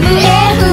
tive erros.